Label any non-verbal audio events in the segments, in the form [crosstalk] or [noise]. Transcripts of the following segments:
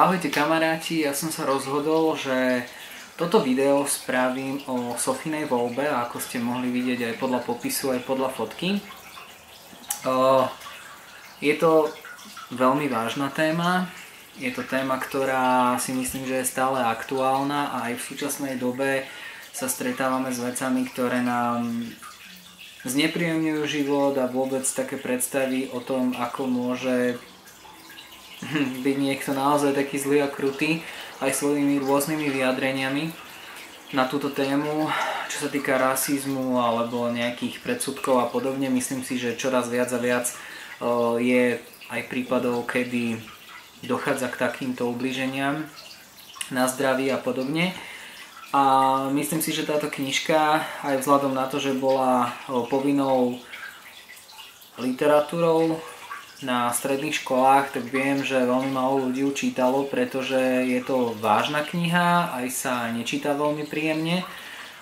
Ahojte kamaráti, ja som sa rozhodol, že toto video spravím o Sofinej voľbe, ako ste mohli vidieť aj podľa popisu, aj podľa fotky. Je to veľmi vážna téma, je to téma, ktorá si myslím, že je stále aktuálna a aj v súčasnej dobe sa stretávame s vecami, ktoré nám znepríjemňujú život a vôbec také predstavy o tom, ako môže [laughs] byť niekto naozaj taký zlý a krutý aj svojimi rôznymi vyjadreniami na túto tému, čo sa týka rasizmu alebo nejakých predsudkov a podobne. Myslím si, že čoraz viac a viac je aj prípadov, kedy dochádza k takýmto ubliženiam na zdraví a podobne. A myslím si, že táto knižka, aj vzhľadom na to, že bola povinnou literatúrou na stredných školách, tak viem, že veľmi málo ľudí ju čítalo, pretože je to vážna kniha, aj sa nečíta veľmi príjemne,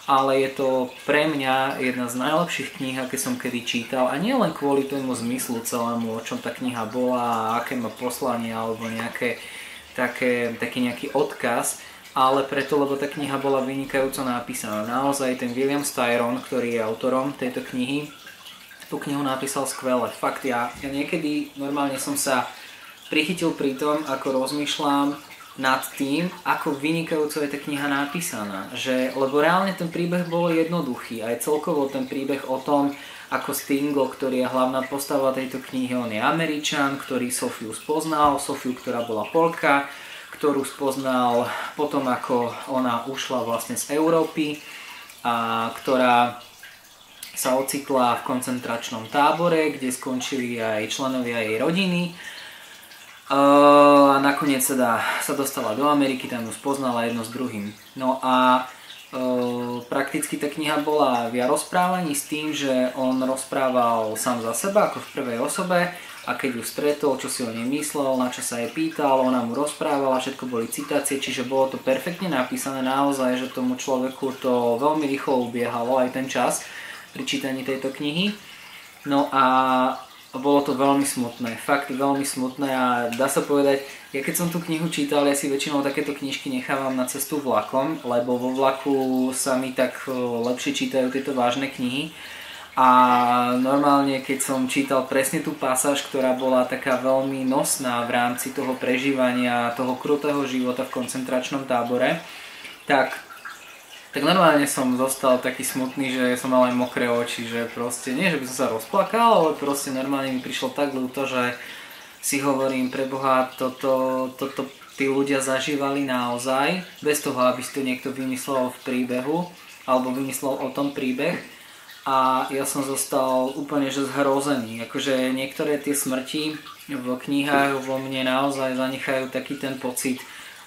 ale je to pre mňa jedna z najlepších kníh, aké som kedy čítal a nie len kvôli tomu zmyslu celému, o čom tá kniha bola a aké má poslanie alebo nejaké také, taký nejaký odkaz, ale preto, lebo tá kniha bola vynikajúco napísaná. Naozaj ten William Styron, ktorý je autorom tejto knihy, tú knihu napísal skvele. Fakt, ja, ja niekedy normálne som sa prichytil pri tom, ako rozmýšľam nad tým, ako vynikajúco je tá kniha napísaná. Že, lebo reálne ten príbeh bol jednoduchý. Aj celkovo ten príbeh o tom, ako Stingo, ktorý je hlavná postava tejto knihy, on je Američan, ktorý Sofiu spoznal, Sofiu, ktorá bola Polka, ktorú spoznal potom, ako ona ušla vlastne z Európy a ktorá sa ocitla v koncentračnom tábore, kde skončili aj členovia jej rodiny. A nakoniec teda sa dostala do Ameriky, tam ju spoznala jedno s druhým. No a prakticky tá kniha bola v rozprávaní s tým, že on rozprával sám za seba, ako v prvej osobe a keď ju stretol, čo si o nej myslel, na čo sa jej pýtal, ona mu rozprávala, všetko boli citácie, čiže bolo to perfektne napísané naozaj, že tomu človeku to veľmi rýchlo ubiehalo aj ten čas pri čítaní tejto knihy. No a bolo to veľmi smutné, fakt veľmi smutné a dá sa povedať, ja keď som tú knihu čítal, ja si väčšinou takéto knižky nechávam na cestu vlakom, lebo vo vlaku sa mi tak lepšie čítajú tieto vážne knihy. A normálne, keď som čítal presne tú pasáž, ktorá bola taká veľmi nosná v rámci toho prežívania toho krutého života v koncentračnom tábore, tak tak normálne som zostal taký smutný, že som mal aj mokré oči, že proste nie, že by som sa rozplakal, ale proste normálne mi prišlo tak ľúto, že si hovorím, pre Boha, toto, toto tí ľudia zažívali naozaj, bez toho, aby si to niekto vymyslel v príbehu, alebo vymyslel o tom príbeh. A ja som zostal úplne že zhrozený. Akože niektoré tie smrti v knihách vo mne naozaj zanechajú taký ten pocit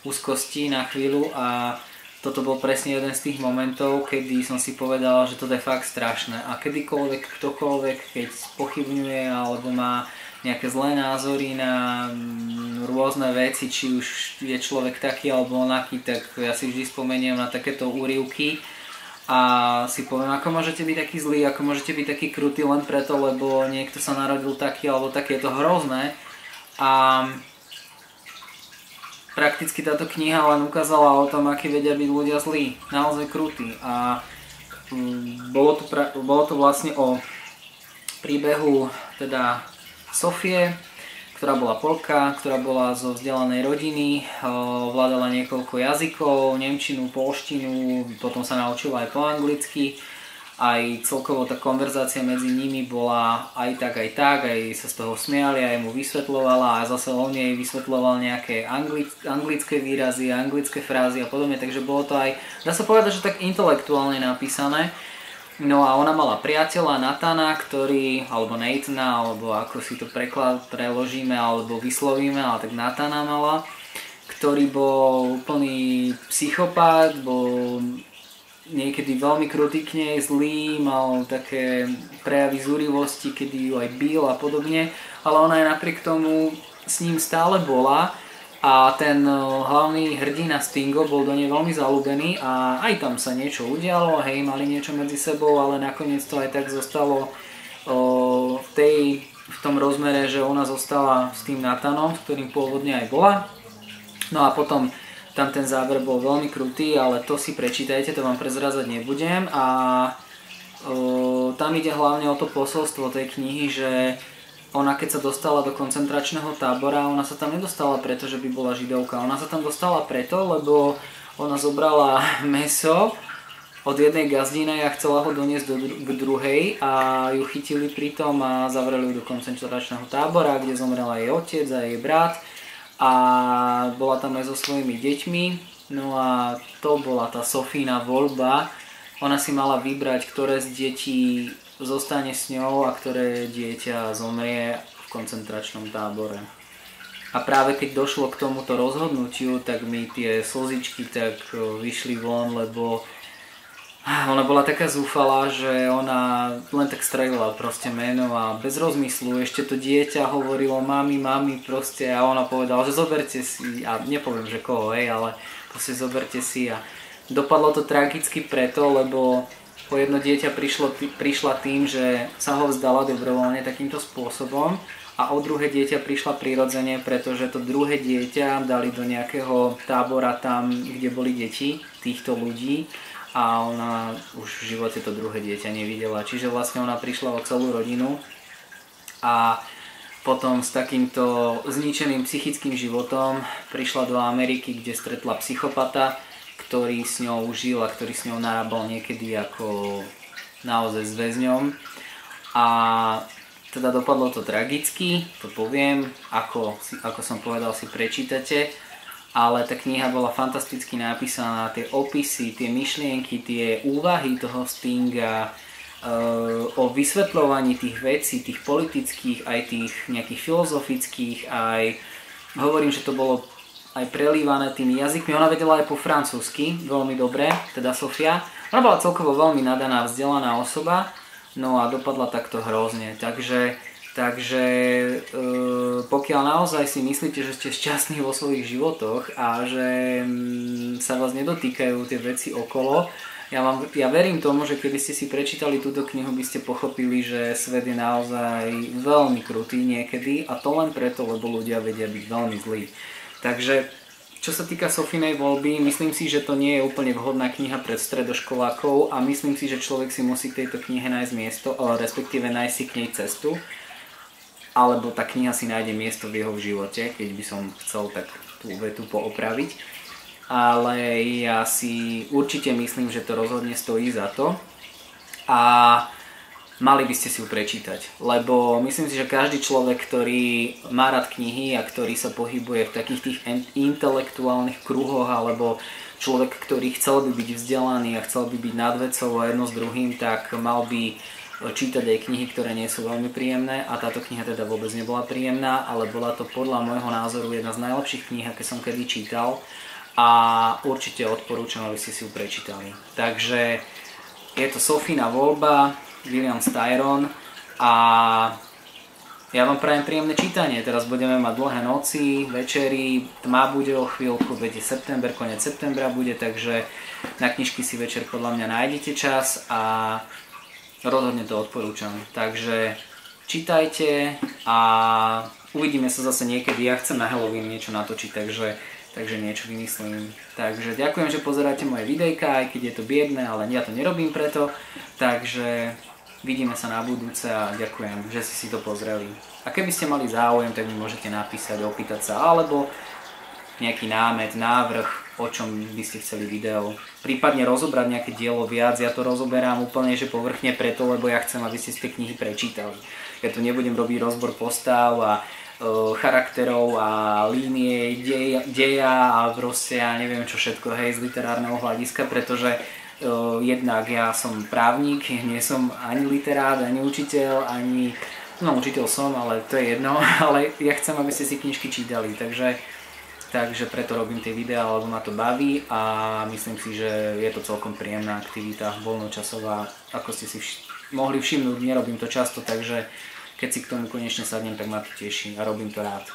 úzkosti na chvíľu a toto bol presne jeden z tých momentov, kedy som si povedal, že toto je fakt strašné. A kedykoľvek, ktokoľvek, keď pochybňuje alebo má nejaké zlé názory na mm, rôzne veci, či už je človek taký alebo onaký, tak ja si vždy spomeniem na takéto úrivky a si poviem, ako môžete byť taký zlý, ako môžete byť taký krutý len preto, lebo niekto sa narodil taký alebo také, je to hrozné. A prakticky táto kniha len ukázala o tom, aký vedia byť ľudia zlí, naozaj krutí. A mm, bolo to, pra, bolo to vlastne o príbehu teda Sofie, ktorá bola Polka, ktorá bola zo vzdelanej rodiny, vládala niekoľko jazykov, nemčinu, polštinu, potom sa naučila aj po anglicky aj celkovo tá konverzácia medzi nimi bola aj tak, aj tak, aj sa z toho smiali, aj mu vysvetlovala a zase on jej vysvetloval nejaké anglické výrazy, anglické frázy a podobne, takže bolo to aj, dá sa povedať, že tak intelektuálne napísané. No a ona mala priateľa Natana, ktorý, alebo Nathana, alebo ako si to preklad, preložíme, alebo vyslovíme, ale tak Natana mala, ktorý bol úplný psychopat, bol niekedy veľmi krutý k nej, zlý, mal také prejavy zúrivosti, kedy ju aj bil a podobne, ale ona aj napriek tomu s ním stále bola a ten e, hlavný hrdina Stingo bol do nej veľmi zalúbený a aj tam sa niečo udialo, hej, mali niečo medzi sebou, ale nakoniec to aj tak zostalo o, v, tej, v tom rozmere, že ona zostala s tým Natanom, s ktorým pôvodne aj bola. No a potom tam ten záver bol veľmi krutý, ale to si prečítajte, to vám prezrazať nebudem. A uh, tam ide hlavne o to posolstvo tej knihy, že ona keď sa dostala do koncentračného tábora, ona sa tam nedostala preto, že by bola židovka, ona sa tam dostala preto, lebo ona zobrala [laughs] meso od jednej gazdínej a chcela ho doniesť do, k druhej a ju chytili pritom a zavreli ju do koncentračného tábora, kde zomrela jej otec a jej brat a bola tam aj so svojimi deťmi. No a to bola tá Sofína voľba. Ona si mala vybrať, ktoré z detí zostane s ňou a ktoré dieťa zomrie v koncentračnom tábore. A práve keď došlo k tomuto rozhodnutiu, tak mi tie slzičky tak vyšli von, lebo ona bola taká zúfalá, že ona len tak strelila proste meno a bez rozmyslu. Ešte to dieťa hovorilo mami, mami proste a ona povedala, že zoberte si a nepoviem, že koho, hej, ale proste zoberte si a dopadlo to tragicky preto, lebo po jedno dieťa prišlo, prišla tým, že sa ho vzdala dobrovoľne takýmto spôsobom a o druhé dieťa prišla prirodzene, pretože to druhé dieťa dali do nejakého tábora tam, kde boli deti týchto ľudí a ona už v živote to druhé dieťa nevidela. Čiže vlastne ona prišla o celú rodinu a potom s takýmto zničeným psychickým životom prišla do Ameriky, kde stretla psychopata, ktorý s ňou žil a ktorý s ňou narábal niekedy ako naozaj s väzňom. A teda dopadlo to tragicky, to poviem, ako, ako som povedal si prečítate ale tá kniha bola fantasticky napísaná, tie opisy, tie myšlienky, tie úvahy toho Stinga, uh, o vysvetľovaní tých vecí, tých politických, aj tých nejakých filozofických, aj hovorím, že to bolo aj prelívané tými jazykmi. Ona vedela aj po francúzsky veľmi dobre, teda Sofia. Ona bola celkovo veľmi nadaná, vzdelaná osoba, no a dopadla takto hrozne. Takže Takže e, pokiaľ naozaj si myslíte, že ste šťastní vo svojich životoch a že mm, sa vás nedotýkajú tie veci okolo, ja, vám, ja verím tomu, že keby ste si prečítali túto knihu, by ste pochopili, že svet je naozaj veľmi krutý niekedy a to len preto, lebo ľudia vedia byť veľmi zlí. Takže čo sa týka Sofinej voľby, myslím si, že to nie je úplne vhodná kniha pred stredoškolákov a myslím si, že človek si musí k tejto knihe nájsť miesto, respektíve nájsť si k nej cestu alebo tá kniha si nájde miesto v jeho živote, keď by som chcel tak tú vetu poopraviť. Ale ja si určite myslím, že to rozhodne stojí za to a mali by ste si ju prečítať. Lebo myslím si, že každý človek, ktorý má rád knihy a ktorý sa pohybuje v takých tých intelektuálnych kruhoch alebo človek, ktorý chcel by byť vzdelaný a chcel by byť nad jedno s druhým, tak mal by čítať aj knihy, ktoré nie sú veľmi príjemné a táto kniha teda vôbec nebola príjemná, ale bola to podľa môjho názoru jedna z najlepších kníh, aké som kedy čítal a určite odporúčam, aby ste si ju prečítali. Takže je to Sofína voľba, William Styron a ja vám prajem príjemné čítanie. Teraz budeme mať dlhé noci, večery, tma bude o chvíľku, viete, september, koniec septembra bude, takže na knižky si večer podľa mňa nájdete čas a rozhodne to odporúčam. Takže čítajte a uvidíme sa zase niekedy. Ja chcem na Halloween niečo natočiť, takže, takže niečo vymyslím. Takže ďakujem, že pozeráte moje videjka, aj keď je to biedne, ale ja to nerobím preto. Takže vidíme sa na budúce a ďakujem, že ste si to pozreli. A keby ste mali záujem, tak mi môžete napísať, opýtať sa, alebo nejaký námet, návrh, o čom by ste chceli video. Prípadne rozobrať nejaké dielo viac, ja to rozoberám úplne že povrchne preto, lebo ja chcem, aby ste z knihy prečítali. Ja tu nebudem robiť rozbor postav a e, charakterov a línie deja, deja a proste ja neviem čo všetko hej z literárneho hľadiska, pretože uh, jednak ja som právnik, nie som ani literát, ani učiteľ, ani no učiteľ som, ale to je jedno, [laughs] ale ja chcem, aby ste si knižky čítali, takže takže preto robím tie videá, lebo ma to baví a myslím si, že je to celkom príjemná aktivita, voľnočasová, ako ste si vš- mohli všimnúť, nerobím to často, takže keď si k tomu konečne sadnem, tak ma to teší a robím to rád.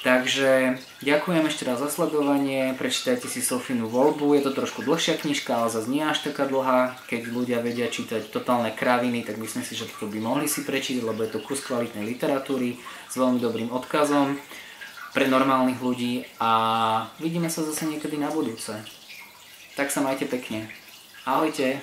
Takže ďakujem ešte raz za sledovanie, prečítajte si Sofinu voľbu, je to trošku dlhšia knižka, ale zase nie až taká dlhá. Keď ľudia vedia čítať totálne kraviny, tak myslím si, že to by mohli si prečítať, lebo je to kus kvalitnej literatúry s veľmi dobrým odkazom. Pre normálnych ľudí a vidíme sa zase niekedy na budúce. Tak sa majte pekne. Ahojte.